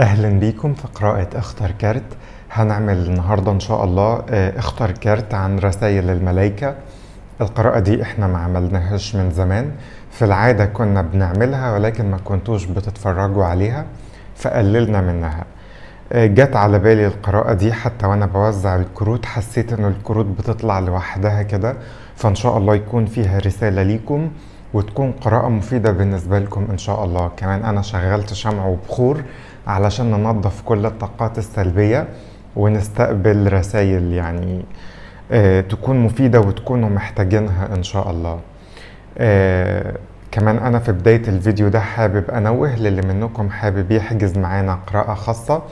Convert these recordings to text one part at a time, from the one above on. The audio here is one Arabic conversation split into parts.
أهلا بيكم في قراءة أختر كارت هنعمل النهاردة إن شاء الله آه، أختر كارت عن رسائل الملائكة القراءة دي إحنا ما عملناهاش من زمان. في العادة كنا بنعملها ولكن ما كنتوش بتتفرجوا عليها فقللنا منها. آه، جت على بالي القراءة دي حتى وأنا بوزع الكروت. حسيت إن الكروت بتطلع لوحدها كده فإن شاء الله يكون فيها رسالة ليكم وتكون قراءة مفيدة بالنسبة لكم إن شاء الله. كمان أنا شغلت شمع وبخور علشان ننظف كل الطاقات السلبية ونستقبل رسائل يعني آه تكون مفيدة وتكونوا محتاجينها إن شاء الله. آه كمان أنا في بداية الفيديو ده حابب أنوه للي منكم حابب يحجز معانا قراءة خاصة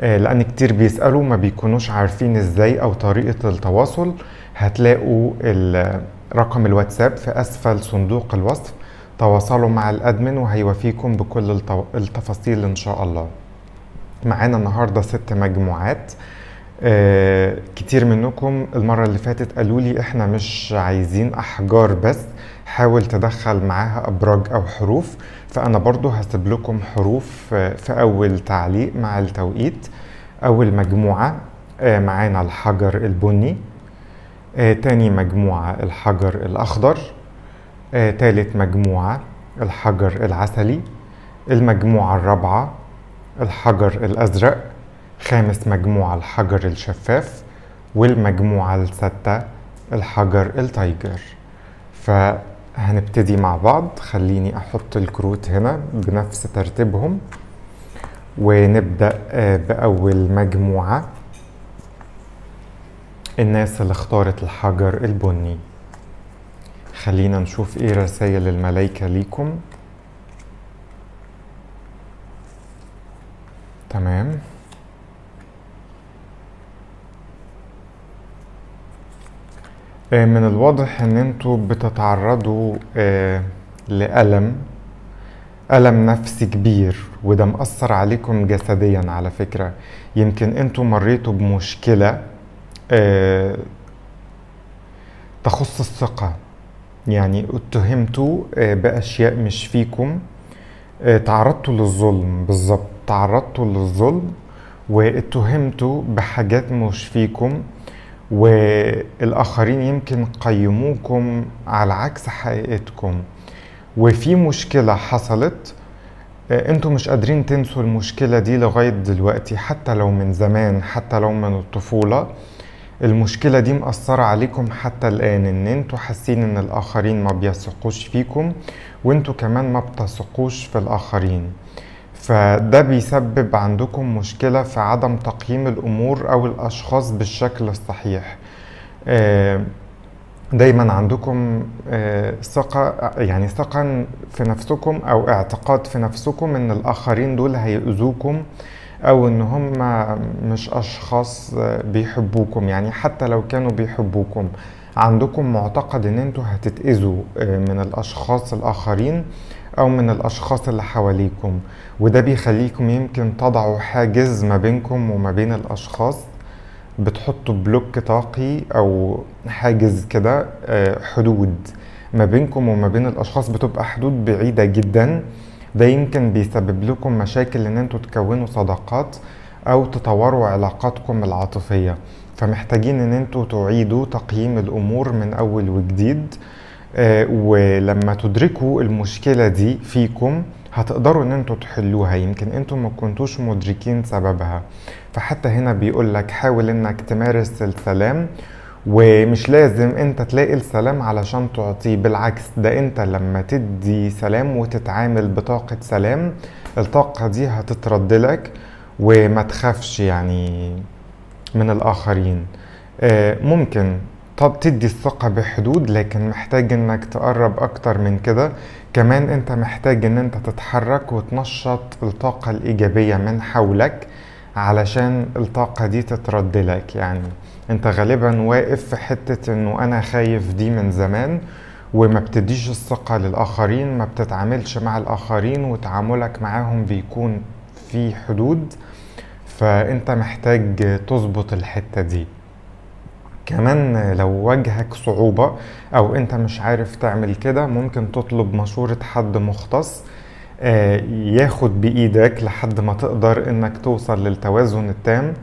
آه لأن كتير بيسألوا ما بيكونوش عارفين إزاي أو طريقة التواصل. هتلاقوا رقم الواتساب في أسفل صندوق الوصف. تواصلوا مع الأدمن وهيوفيكم بكل التفاصيل إن شاء الله. معانا النهاردة ست مجموعات. آه كتير منكم المرة اللي فاتت قالوا لي إحنا مش عايزين أحجار بس حاول تدخل معاها أبراج أو حروف. فأنا برضو هسيب لكم حروف آه، في أول تعليق مع التوقيت. أول مجموعة آه معانا الحجر البني. آه تاني مجموعة الحجر الأخضر. آه تالت مجموعة الحجر العسلي المجموعة الرابعة الحجر الأزرق خامس مجموعة الحجر الشفاف والمجموعة الستة الحجر التايجر. فهنبتدي مع بعض. خليني أحط الكروت هنا بنفس ترتيبهم. ونبدأ آه، بأول مجموعة الناس اللي اختارت الحجر البني. خلينا نشوف إيه رسائل الملايكة ليكم. تمام. آه، من الواضح إن أنتوا بتتعرضوا آه، لألم ألم نفسي كبير وده مأثر عليكم جسديا على فكرة. يمكن أنتوا مريتوا بمشكلة آه، تخص الثقة. يعني اتهمتوا آه، بأشياء مش فيكم. آه، تعرضتوا للظلم بالظبط تعرضتوا للظلم واتهمتوا بحاجات مش فيكم. والآخرين يمكن قيموكم على عكس حقيقتكم. وفي مشكلة حصلت آه، أنتوا مش قادرين تنسوا المشكلة دي لغاية دلوقتي حتى لو من زمان حتى لو من الطفولة. المشكلة دي مأثرة عليكم حتى الآن إن أنتوا حاسين إن الآخرين ما بيثقوش فيكم وأنتوا كمان ما بتثقوش في الآخرين. فده بيسبب عندكم مشكلة في عدم تقييم الأمور أو الأشخاص بالشكل الصحيح. آه، دايما عندكم آه، ثقة يعني ثقة في نفسكم أو اعتقاد في نفسكم إن الآخرين دول هيؤذوكم. أو إن هم مش أشخاص آه، بيحبوكم. يعني حتى لو كانوا بيحبوكم عندكم معتقد إن أنتوا هتتأذوا آه، من الأشخاص الآخرين أو من الأشخاص اللي حواليكم. وده بيخليكم يمكن تضعوا حاجز ما بينكم وما بين الأشخاص. بتحطوا بلوك طاقي أو حاجز كده آه، حدود ما بينكم وما بين الأشخاص. بتبقى حدود بعيدة جدا. ده يمكن بيسبب لكم مشاكل إن أنتوا تكونوا صداقات أو تطوروا علاقاتكم العاطفية. فمحتاجين إن أنتوا تعيدوا تقييم الأمور من أول وجديد آه، ولما تدركوا المشكلة دي فيكم هتقدروا إن أنتوا تحلوها. يمكن أنتوا ما كنتوش مدركين سببها. فحتى هنا بيقول لك حاول إنك تمارس السلام ومش لازم انت تلاقي السلام علشان تعطيه بالعكس ده انت لما تدي سلام وتتعامل بطاقة سلام الطاقة دي هتترد لك وما تخافش يعني من الآخرين. آه، ممكن طب تدي الثقة بحدود لكن محتاج انك تقرب أكتر من كده. كمان انت محتاج ان انت تتحرك وتنشط الطاقة الإيجابية من حولك. علشان الطاقة دي تترد لك. يعني انت غالبا واقف في حتة انه أنا خايف دي من زمان وما بتديش الثقة للآخرين ما بتتعاملش مع الآخرين وتعاملك معاهم بيكون في حدود. فانت محتاج تظبط الحتة دي. كمان لو واجهك صعوبة أو أنت مش عارف تعمل كده ممكن تطلب مشورة حد مختص ياخد بإيدك لحد ما تقدر إنك توصل للتوازن التام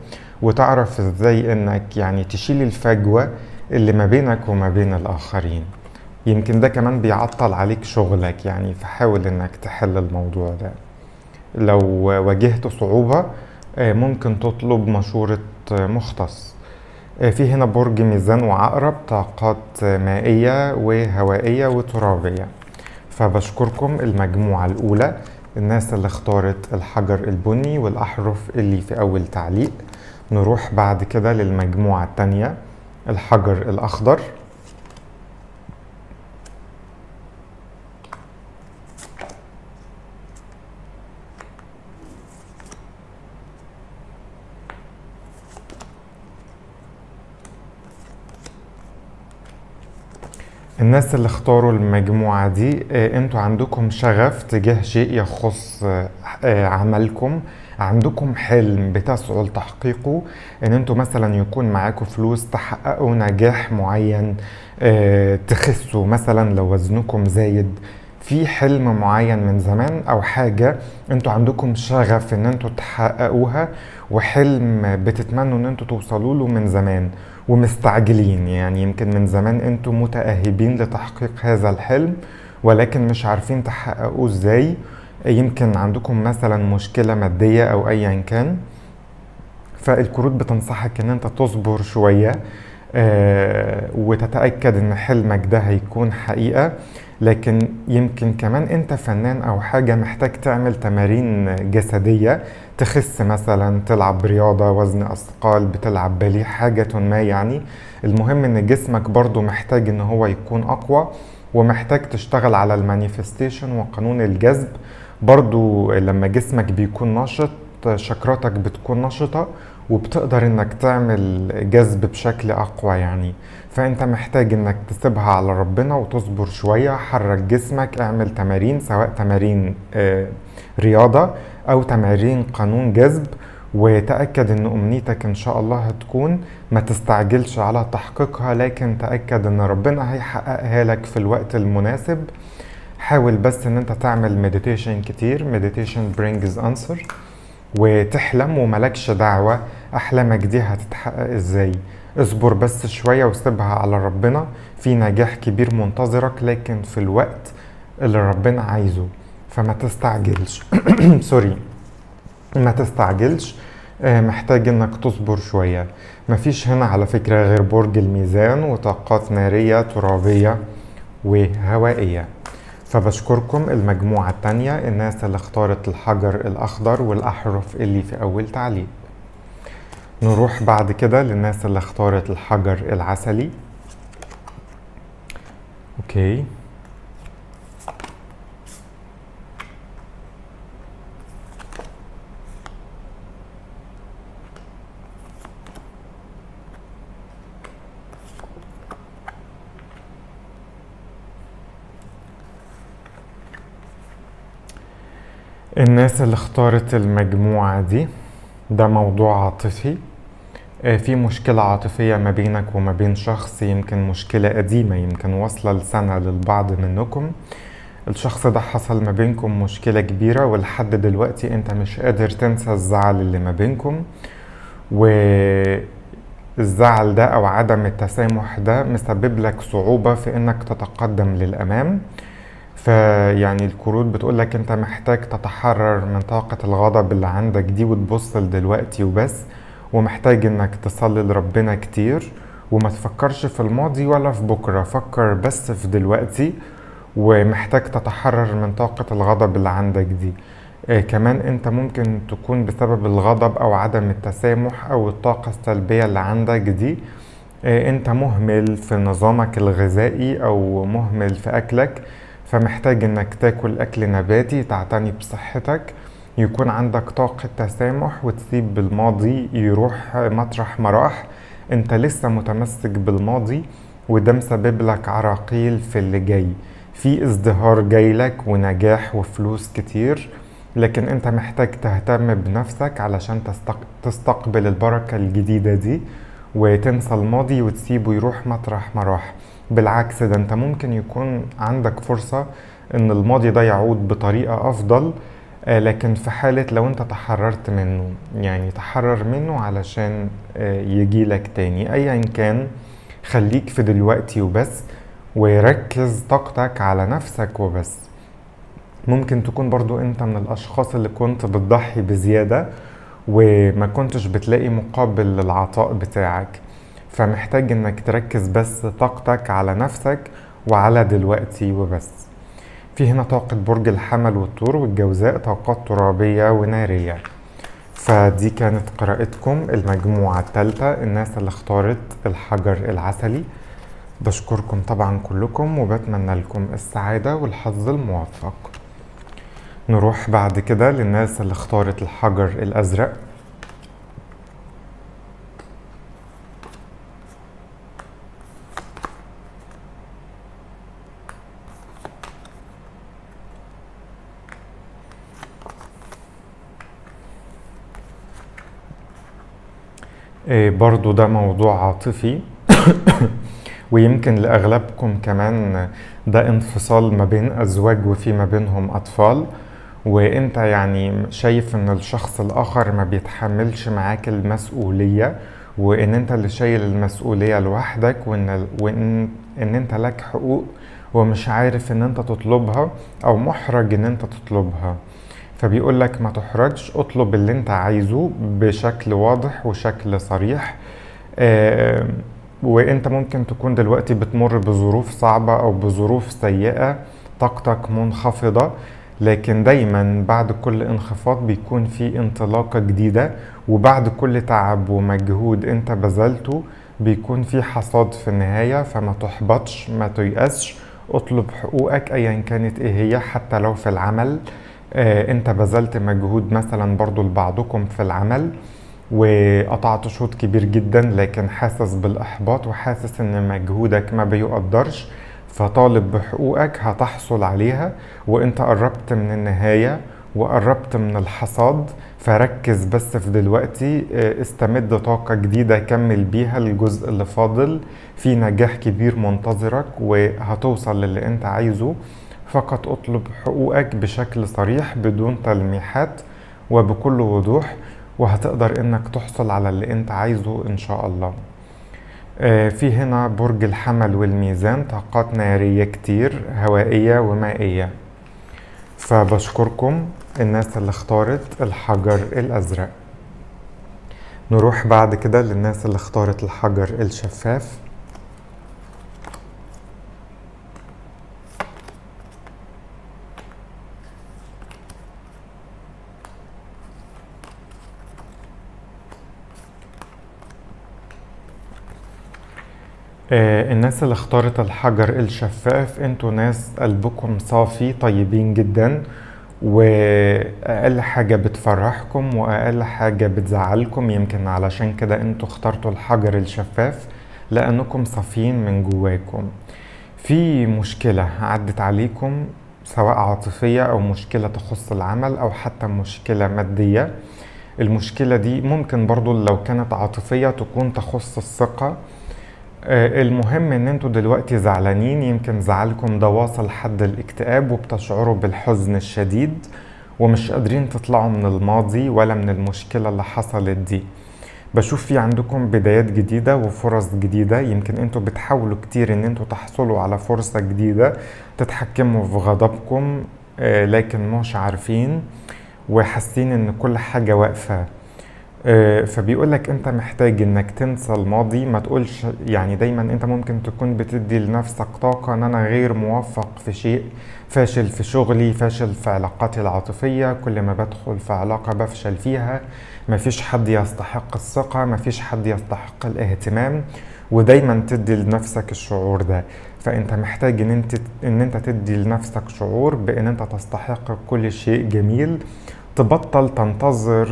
وتعرف إزاي إنك يعني تشيل الفجوة اللي ما بينك وما بين الآخرين. يمكن ده كمان بيعطل عليك شغلك يعني فحاول إنك تحل الموضوع ده. لو واجهت صعوبة آه، ممكن تطلب مشورة آه، مختص. آه، في هنا برج ميزان وعقرب طاقات مائية وهوائية وترابية. فبشكركم المجموعة الأولى الناس اللي اختارت الحجر البني والأحرف اللي في أول تعليق. نروح بعد كده للمجموعة التانية الحجر الأخضر. الناس اللي اختاروا المجموعة دي آه، أنتوا عندكم شغف تجاه شيء يخص آه، آه، عملكم. عندكم حلم بتسعوا لتحقيقه إن أنتوا مثلا يكون معاكم فلوس تحققوا نجاح معين تخسوا مثلا لو وزنكم زايد. في حلم معين من زمان أو حاجة أنتوا عندكم شغف إن أنتوا تحققوها وحلم بتتمنوا إن أنتوا توصلوا له من زمان ومستعجلين. يعني يمكن من زمان أنتم متأهبين لتحقيق هذا الحلم ولكن مش عارفين تحققوه إزاي. يمكن عندكم مثلا مشكلة مادية أو ايا كان فالكروت بتنصحك إن أنت تصبر شوية آه وتتأكد إن حلمك ده هيكون حقيقة. لكن يمكن كمان انت فنان أو حاجة محتاج تعمل تمارين جسدية تخس مثلا تلعب رياضة وزن أثقال بتلعب باليه حاجة ما يعني. المهم إن جسمك برضو محتاج إن هو يكون أقوى ومحتاج تشتغل على المانيفستيشن وقانون الجذب. برضو لما جسمك بيكون نشط شكراتك بتكون نشطة وبتقدر إنك تعمل جذب بشكل أقوى يعني. فأنت محتاج إنك تسيبها على ربنا وتصبر شوية حرك جسمك اعمل تمارين سواء تمارين آه، رياضة أو تمارين قانون جذب. وتأكد إن أمنيتك إن شاء الله هتكون. ما تستعجلش على تحقيقها لكن تأكد إن ربنا هيحققها لك في الوقت المناسب. حاول بس إن أنت تعمل meditation كتير. meditation brings answer. وتحلم وملكش دعوة. احلامك دي هتتحقق إزاي؟ اصبر بس شوية وسيبها على ربنا. في نجاح كبير منتظرك لكن في الوقت اللي ربنا عايزه. فما تستعجلش. سوري ما تستعجلش. آه، محتاج إنك تصبر شوية. مفيش هنا على فكرة غير برج الميزان وطاقات نارية ترابية وهوائية. فبشكركم المجموعة التانية الناس اللي اختارت الحجر الأخضر والأحرف اللي في أول تعليق. نروح بعد كده للناس اللي اختارت الحجر العسلي. أوكي. الناس اللي اختارت المجموعة دي ده موضوع عاطفي. آه، في مشكلة عاطفية ما بينك وما بين شخص يمكن مشكلة قديمة يمكن واصلة لسنة للبعض منكم. الشخص ده حصل ما بينكم مشكلة كبيرة ولحد دلوقتي أنت مش قادر تنسى الزعل اللي ما بينكم. والزعل ده أو عدم التسامح ده مسبب لك صعوبة في إنك تتقدم للأمام. فيعني الكروت بتقول لك انت محتاج تتحرر من طاقة الغضب اللي عندك دي وتبص لدلوقتي وبس ومحتاج انك تصلي لربنا كتير وما تفكرش في الماضي ولا في بكرة فكر بس في دلوقتي ومحتاج تتحرر من طاقة الغضب اللي عندك دي. آه كمان انت ممكن تكون بسبب الغضب أو عدم التسامح أو الطاقة السلبية اللي عندك دي آه انت مهمل في نظامك الغذائي أو مهمل في اكلك فمحتاج إنك تاكل أكل نباتي تعتني بصحتك يكون عندك طاقة تسامح وتسيب بالماضي يروح مطرح ما راح أنت لسه متمسك بالماضي وده مسبب لك عراقيل في اللي جاي. في ازدهار جاي لك ونجاح وفلوس كتير لكن أنت محتاج تهتم بنفسك علشان تستقبل البركة الجديدة دي وتنسى الماضي وتسيبه يروح مطرح ما راح بالعكس ده انت ممكن يكون عندك فرصة إن الماضي ده يعود بطريقة أفضل آه، لكن في حالة لو أنت تحررت منه يعني تحرر منه علشان آه، يجيلك تاني. ايا كان خليك في دلوقتي وبس وركز طاقتك على نفسك وبس. ممكن تكون برضو أنت من الأشخاص اللي كنت بتضحي بزيادة وما كنتش بتلاقي مقابل للعطاء بتاعك. فمحتاج إنك تركز بس طاقتك على نفسك وعلى دلوقتي وبس. في هنا طاقة برج الحمل والطور والجوزاء طاقات ترابية ونارية. فدي كانت قراءتكم المجموعة الثالثة الناس اللي اختارت الحجر العسلي. بشكركم طبعا كلكم وبتمنى لكم السعادة والحظ الموفق. نروح بعد كده للناس اللي اختارت الحجر الأزرق. برضو ده موضوع عاطفي. ويمكن لأغلبكم كمان ده انفصال ما بين أزواج وفي ما بينهم أطفال. وإنت يعني شايف إن الشخص الآخر ما بيتحملش معاك المسؤولية وإن إنت اللي شايل المسؤولية لوحدك وإن, وإن إن إنت لك حقوق ومش عارف إن إنت تطلبها أو محرج إن إنت تطلبها. فبيقول لك ما تحرجش اطلب اللي انت عايزه بشكل واضح وشكل صريح. آه وانت ممكن تكون دلوقتي بتمر بظروف صعبة أو بظروف سيئة طاقتك منخفضة لكن دايما بعد كل انخفاض بيكون في انطلاقة جديدة وبعد كل تعب ومجهود انت بذلته بيكون في حصاد في النهاية. فما تحبطش ما تيأسش اطلب حقوقك ايا كانت إيه هي حتى لو في العمل. انت بذلت مجهود مثلا برضو لبعضكم في العمل وقطعت شوط كبير جدا لكن حاسس بالإحباط وحاسس إن مجهودك ما بيقدرش فطالب بحقوقك هتحصل عليها وانت قربت من النهاية وقربت من الحصاد فركز بس في دلوقتي استمد طاقة جديدة كمل بيها الجزء اللي فاضل في نجاح كبير منتظرك وهتوصل للي انت عايزه. فقط أطلب حقوقك بشكل صريح بدون تلميحات وبكل وضوح وهتقدر إنك تحصل على اللي أنت عايزه إن شاء الله. في هنا برج الحمل والميزان طاقات نارية كتير هوائية ومائية. فبشكركم الناس اللي اختارت الحجر الأزرق. نروح بعد كده للناس اللي اختارت الحجر الشفاف. آه الناس اللي اختارت الحجر الشفاف أنتوا ناس قلبكم صافي طيبين جدا وأقل حاجة بتفرحكم وأقل حاجة بتزعلكم. يمكن علشان كده أنتوا اخترتوا الحجر الشفاف لأنكم صافيين من جواكم. في مشكلة عدت عليكم سواء عاطفية أو مشكلة تخص العمل أو حتى مشكلة مادية. المشكلة دي ممكن برضو لو كانت عاطفية تكون تخص الثقة. المهم إن أنتوا دلوقتي زعلانين يمكن زعلكم ده واصل حد الاكتئاب وبتشعروا بالحزن الشديد ومش قادرين تطلعوا من الماضي ولا من المشكلة اللي حصلت دي. بشوف في عندكم بدايات جديدة وفرص جديدة. يمكن أنتوا بتحاولوا كتير إن أنتوا تحصلوا على فرصة جديدة تتحكموا في غضبكم لكن مش عارفين وحاسين إن كل حاجة واقفة. فبيقول لك انت محتاج انك تنسى الماضي ما تقولش يعني دايما انت ممكن تكون بتدي لنفسك طاقة ان أنا غير موفق في شيء فاشل في شغلي فاشل في علاقاتي العاطفية كل ما بدخل في علاقة بفشل فيها مفيش حد يستحق الثقة مفيش حد يستحق الاهتمام ودايما تدي لنفسك الشعور ده. فانت محتاج ان انت ان انت تدي لنفسك شعور بان انت تستحق كل شيء جميل. تبطل تنتظر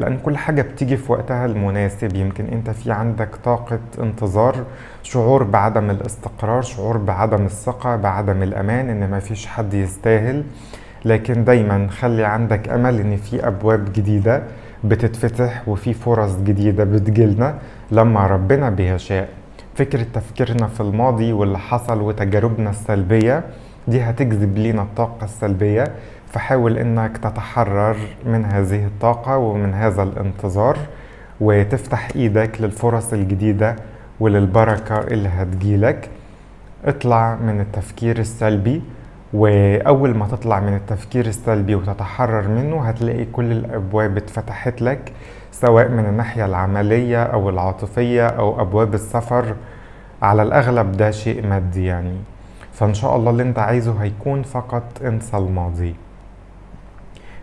لأن كل حاجة بتيجي في وقتها المناسب. يمكن أنت في عندك طاقة انتظار شعور بعدم الاستقرار شعور بعدم الثقة بعدم الأمان إن ما فيش حد يستاهل. لكن دايما خلي عندك أمل إن في أبواب جديدة بتتفتح وفي فرص جديدة بتجيلنا لما ربنا بيشاء. فكرة تفكيرنا في الماضي واللي حصل وتجاربنا السلبية دي هتجذب لينا الطاقة السلبية. فحاول إنك تتحرر من هذه الطاقة ومن هذا الانتظار وتفتح إيدك للفرص الجديدة وللبركة اللي هتجيلك. اطلع من التفكير السلبي وأول ما تطلع من التفكير السلبي وتتحرر منه هتلاقي كل الأبواب اتفتحت لك سواء من الناحية العملية أو العاطفية أو أبواب السفر. على الأغلب ده شيء مادي يعني. فإن شاء الله اللي أنت عايزه هيكون فقط انسى الماضي.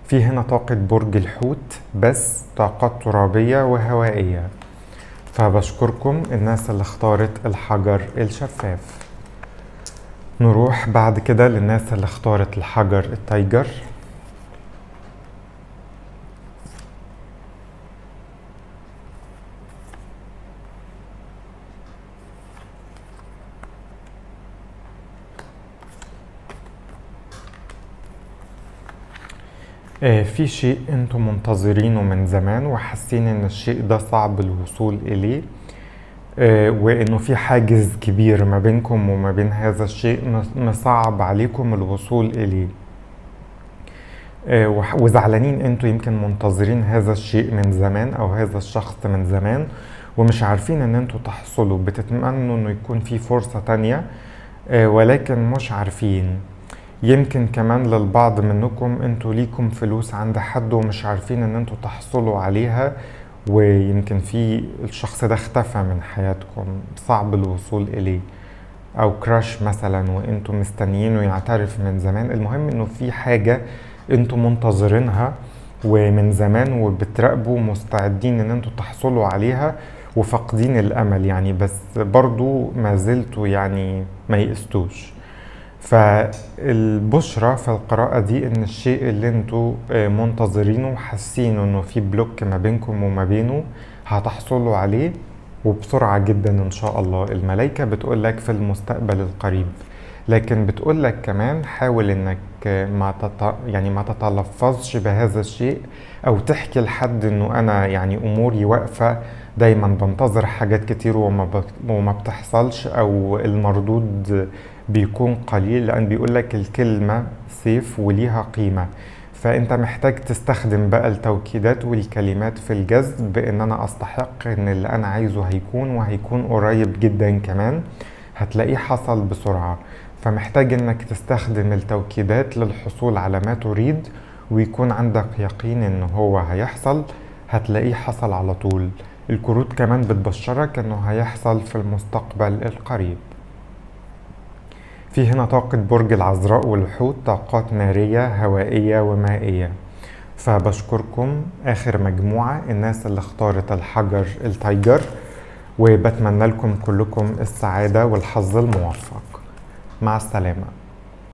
في هنا طاقة برج الحوت بس طاقات ترابية وهوائية. فبشكركم الناس اللي اختارت الحجر الشفاف. نروح بعد كده للناس اللي اختارت الحجر التايجر. في شيء أنتم منتظرينه من زمان وحاسين إن الشيء ده صعب الوصول إليه آه، وإنه في حاجز كبير ما بينكم وما بين هذا الشيء مصعب عليكم الوصول إليه. آه، وزعلانين أنتوا يمكن منتظرين هذا الشيء من زمان أو هذا الشخص من زمان ومش عارفين إن أنتوا تحصلوا بتتمنوا إنه يكون في فرصة تانية ولكن مش عارفين. يمكن كمان للبعض منكم أنتوا ليكم فلوس عند حد ومش عارفين ان أنتوا تحصلوا عليها ويمكن في الشخص ده اختفى من حياتكم صعب الوصول إليه. أو كراش مثلا وانتوا مستنيينه يعترف من زمان. المهم إنه في حاجة أنتوا منتظرينها ومن زمان وبتراقبوا مستعدين إن أنتوا تحصلوا عليها وفاقدين الأمل يعني بس برضو ما زلتوا يعني ما يئستوش. فالبشرة في القراءة دي إن الشيء اللي أنتوا آه، منتظرينه وحاسين إنه في بلوك ما بينكم وما بينه هتحصلوا عليه وبسرعة جدا إن شاء الله. الملايكة بتقول لك في المستقبل القريب لكن بتقول لك كمان حاول إنك ما تط... يعني ما تتلفظش بهذا الشيء أو تحكي لحد إنه أنا يعني أموري واقفة دايما بنتظر حاجات كتير وما, ب... وما بتحصلش أو المردود بيكون قليل لأن بيقول لك الكلمة سيف وليها قيمة. فأنت محتاج تستخدم بقى التوكيدات والكلمات في الجذب بإن أنا أستحق إن اللي أنا عايزه هيكون وهيكون قريب جدا كمان. هتلاقيه حصل بسرعة. فمحتاج إنك تستخدم التوكيدات للحصول على ما تريد ويكون عندك يقين إن هو هيحصل. هتلاقيه حصل على طول. الكروت كمان بتبشرك إنه هيحصل في المستقبل القريب. في هنا طاقة برج العذراء والحوت طاقات نارية هوائية ومائية. فبشكركم آخر مجموعة الناس اللي اختارت الحجر التايجر وبتمنى لكم كلكم السعادة والحظ الموفق. مع السلامة.